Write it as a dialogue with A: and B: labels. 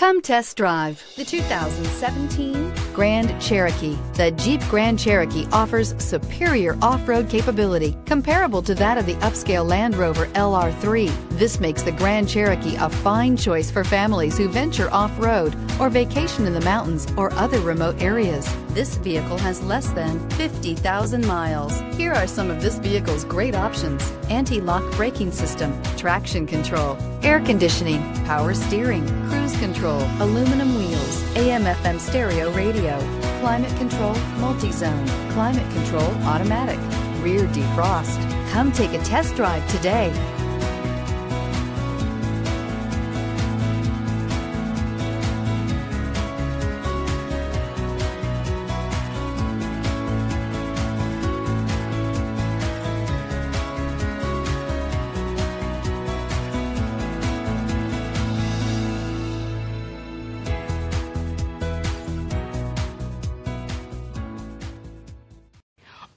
A: Come test drive the 2017 Grand Cherokee. The Jeep Grand Cherokee offers superior off road capability comparable to that of the upscale Land Rover LR3. This makes the Grand Cherokee a fine choice for families who venture off road or vacation in the mountains or other remote areas. This vehicle has less than 50,000 miles. Here are some of this vehicle's great options anti lock braking system, traction control, air conditioning, power steering, cruise control, aluminum wheels, AM FM stereo radio, climate control, multi zone, climate control automatic, rear defrost. Come take a test drive today.